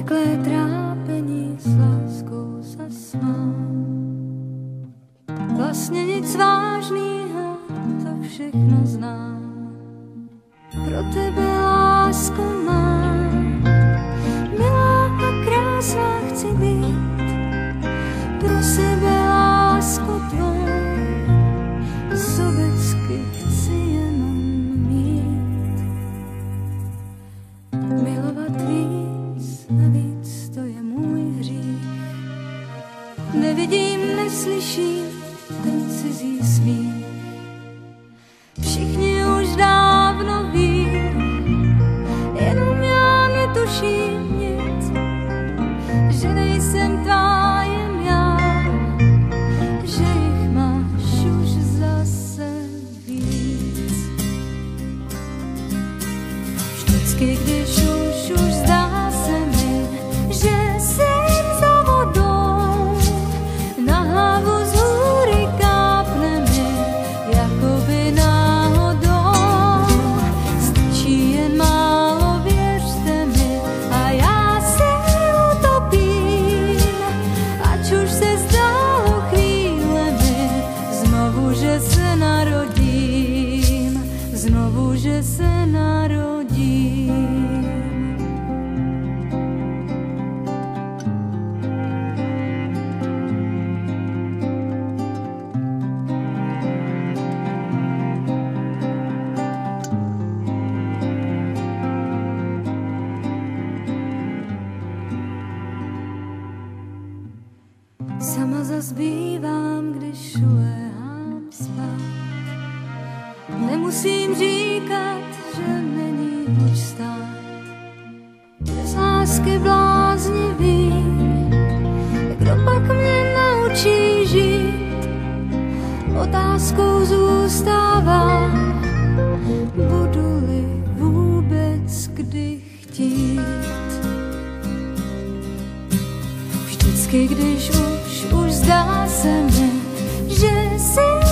Obvyklé trápení s láskou zasná. Vlastně nic vážného, to všechno znám. Pro tebe lásko mám, milá a krásná chci být. Vždycky, když se narodím. Sama zazbývám, když Nemusím říkat, že není moč stát. Bez lásky bláznivý, kdo pak mě naučí žít? Otázkou zůstává, budu-li vůbec kdy chtít. Vždycky, když už, už zdá se mi, že si